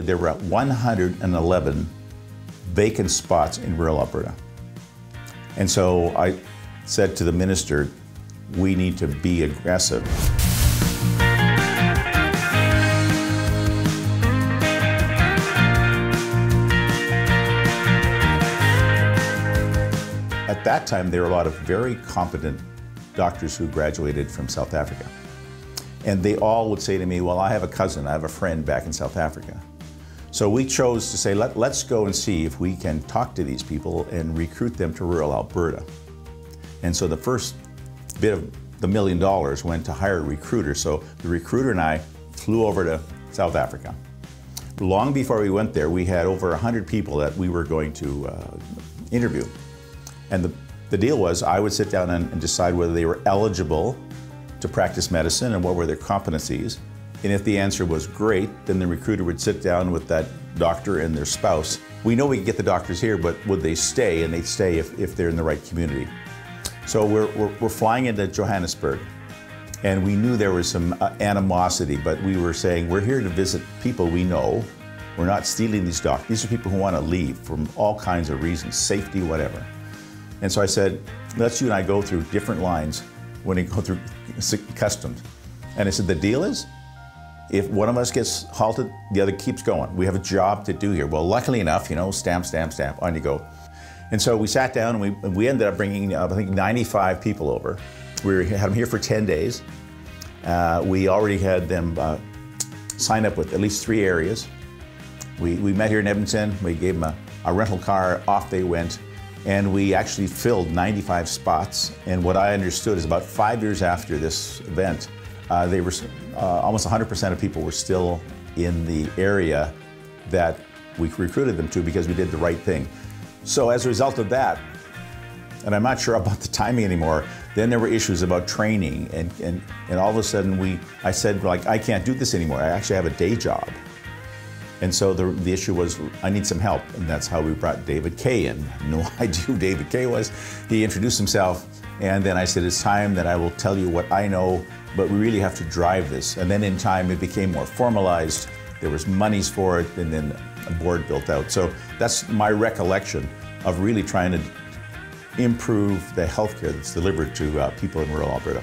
There were 111 vacant spots in rural Alberta. And so I said to the minister, we need to be aggressive. At that time, there were a lot of very competent doctors who graduated from South Africa. And they all would say to me, Well, I have a cousin, I have a friend back in South Africa. So we chose to say, Let, us go and see if we can talk to these people and recruit them to rural Alberta. And so the first bit of the million dollars went to hire a recruiter. So the recruiter and I flew over to South Africa. Long before we went there, we had over 100 people that we were going to uh, interview. And the, the deal was I would sit down and, and decide whether they were eligible to practice medicine and what were their competencies. And if the answer was great, then the recruiter would sit down with that doctor and their spouse. We know we can get the doctors here, but would they stay? And they'd stay if, if they're in the right community. So we're, we're, we're flying into Johannesburg. And we knew there was some uh, animosity, but we were saying, we're here to visit people we know. We're not stealing these doctors. These are people who want to leave from all kinds of reasons, safety, whatever. And so I said, let's you and I go through different lines when we go through customs. And I said, the deal is, if one of us gets halted, the other keeps going. We have a job to do here. Well, luckily enough, you know, stamp, stamp, stamp, on you go. And so we sat down and we, we ended up bringing, uh, I think, 95 people over. We had them here for 10 days. Uh, we already had them uh, sign up with at least three areas. We, we met here in Edmonton. We gave them a, a rental car. Off they went and we actually filled 95 spots. And what I understood is about five years after this event, uh, they were uh, almost 100% of people were still in the area that we recruited them to because we did the right thing. So as a result of that, and I'm not sure about the timing anymore, then there were issues about training and, and, and all of a sudden we, I said like, I can't do this anymore. I actually have a day job. And so the, the issue was, I need some help. And that's how we brought David Kay in. No idea who David Kay was. He introduced himself. And then I said, it's time that I will tell you what I know, but we really have to drive this. And then in time, it became more formalized. There was monies for it, and then a board built out. So that's my recollection of really trying to improve the healthcare that's delivered to uh, people in rural Alberta.